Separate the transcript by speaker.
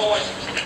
Speaker 1: noise.